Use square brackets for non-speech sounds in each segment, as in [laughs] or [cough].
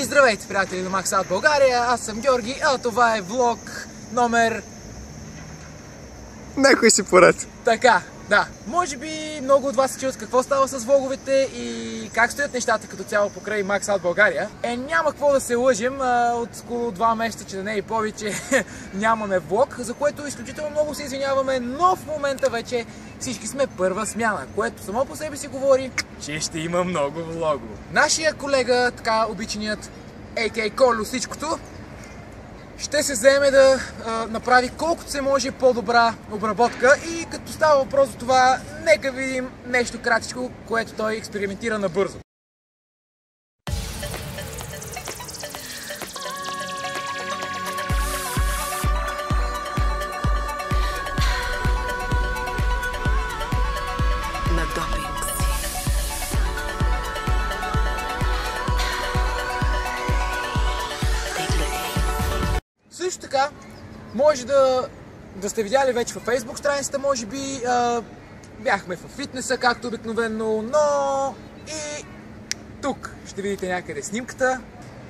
И здравейте, приятели на Out България, аз съм Георги, а това е влог номер... Някой си поред. Така, да. Може би много от вас се чуят какво става с влоговете и как стоят нещата като цяло покрай Max Out България. Е, няма какво да се лъжим, от около два месеца, че да не е и повече, [laughs] нямаме влог, за което изключително много се извиняваме, но в момента вече всички сме първа смяна, което само по себе си говори, че ще има много влогове. Нашия колега, така обичаният AK Коло всичкото, ще се вземе да а, направи колкото се може по-добра обработка и като става въпрос за това, нека видим нещо кратичко, което той експериментира набързо. Също така, може да, да сте видяли вече във Facebook страницата, може би а, бяхме в фитнеса, както обикновено, но и тук ще видите някъде снимката.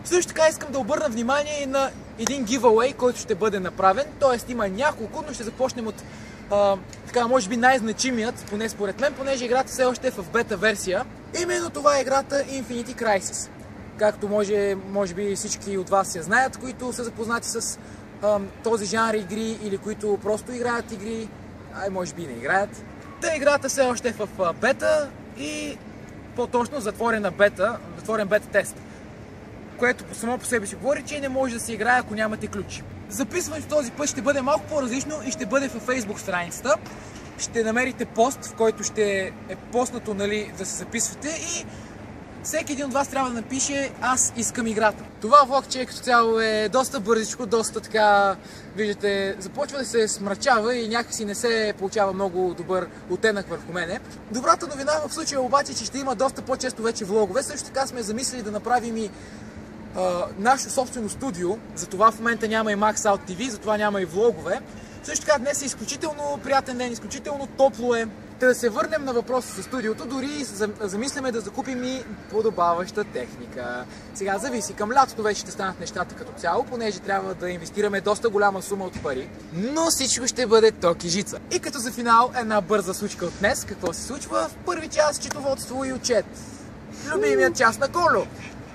Също така искам да обърна внимание и на един giveaway, който ще бъде направен. Тоест има няколко, но ще започнем от а, така, може би най-значимият, поне според мен, понеже играта все още е в бета версия. Именно това е играта Infinity Crisis. Както може, може би всички от вас я знаят, които са запознати с ам, този жанр игри или които просто играят игри, а може би не играят. Та играта все още е в а, бета и по-точно затворена бета, затворен бета тест което само по себе си говори, че не може да се играе, ако нямате ключ. Записването този път ще бъде малко по-различно и ще бъде във Facebook страницата. Ще намерите пост, в който ще е постнато нали, да се записвате и всеки един от вас трябва да напише аз искам играта. Това влогче като цяло е доста бързичко, доста така, виждате, започва да се смрачава и някакси не се получава много добър оттенък върху мене. Добрата новина в случая обаче, че ще има доста по-често вече влогове. Също така сме замислили да направим и а, наше собствено студио, затова в момента няма и Max Out TV, затова няма и влогове. Също така днес е изключително приятен ден, изключително топло е. Та да се върнем на въпроса с студиото, дори зам- замисляме да закупим и подобаваща техника. Сега зависи, към лятото вече ще станат нещата като цяло, понеже трябва да инвестираме доста голяма сума от пари. Но всичко ще бъде ток и жица. И като за финал една бърза случка от днес, какво се случва? В първи час четоводство и отчет. Любимият част на Коло.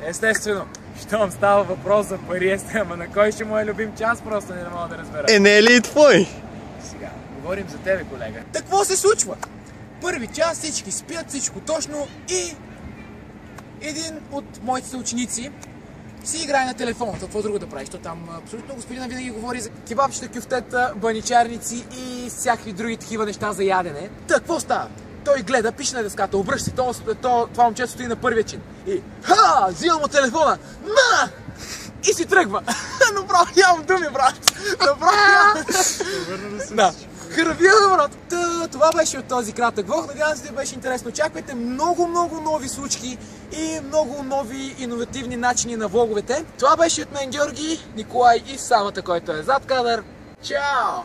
Естествено. Щом става въпрос за пари, есте, ама на кой ще му е любим час, просто не мога да разбера. Е, не е ли и твой? Сега, говорим за тебе, колега. Так какво се случва? Първи час всички спят, всичко точно и един от моите ученици си играе на телефона. То Какво друго да прави? Защото там абсолютно господина винаги говори за кебабчета, кюфтета, баничарници и всякакви други такива неща за ядене. Та, какво става? Той гледа, пише на деската, обръща се, то, то, това момчето стои на първия чин. И ха, взимам от телефона, на! И си тръгва. [laughs] Направо нямам думи, брат. Направо нямам. Да. Хървия, брат! Та, това беше от този кратък влог. Надявам се да беше интересно. Очаквайте много, много нови случки и много нови иновативни начини на влоговете. Това беше от мен Георги, Николай и Самата, който е зад кадър. Чао!